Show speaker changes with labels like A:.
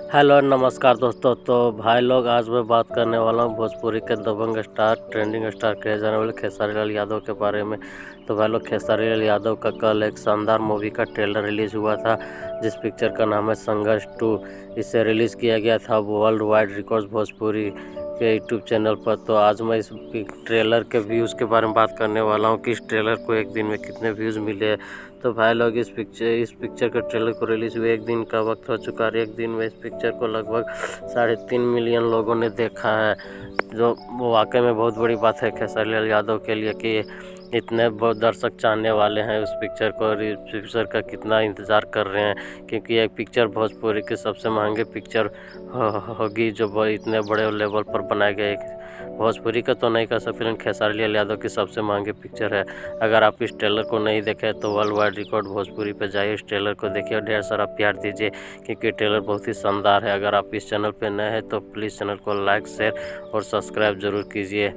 A: Hello नमस्कार दोस्तों तो भाई लोग, आज मैं बात करने वाला हूँ भोजपुरी के दबंग स्टार, ट्रेंडिंग स्टार कहे जाने वाले खेसारी लाल यादव के बारे में। तो भाई लोग, खेसारी लाल यादव का कल एक शानदार मूवी का ट्रेलर रिलीज़ हुआ था, जिस पिक्चर का नाम है संघर्ष टू। इसे रिलीज़ किया गया था वर्ल्ड वाइड रिकॉर्ड भोजपुरी के यूट्यूब चैनल पर तो आज मैं इस ट्रेलर के व्यूज़ के बारे में बात करने वाला हूँ कि इस ट्रेलर को एक दिन में कितने व्यूज़ मिले तो भाई लोग, इस पिक्चर इस पिक्चर के ट्रेलर को रिलीज़ हुए एक दिन का वक्त हो चुका है एक दिन में इस पिक्चर को लगभग साढ़े तीन मिलियन लोगों ने देखा है, जो वाकई में बहुत बड़ी बात है खेसारी लाल यादव के लिए कि इतने बहुत दर्शक चाहने वाले हैं उस पिक्चर को और इस पिक्चर का कितना इंतज़ार कर रहे हैं, क्योंकि ये पिक्चर भोजपुरी की सबसे महँगे पिक्चर होगी हो जो इतने बड़े लेवल पर बनाए गए भोजपुरी का तो नहीं कर सकते, लेकिन खेसारी लाल यादव की सबसे महँगी पिक्चर है। अगर आप इस ट्रेलर को नहीं देखें तो वर्ल्ड वाइड रिकॉर्ड भोजपुरी पर जाइए इस ट्रेलर को देखिए और ढेर सारा प्यार दीजिए, क्योंकि ट्रेलर बहुत ही शानदार है। अगर आप इस चैनल पर नए हैं तो प्लीज़ चैनल को लाइक शेयर और सब्सक्राइब ज़रूर कीजिए।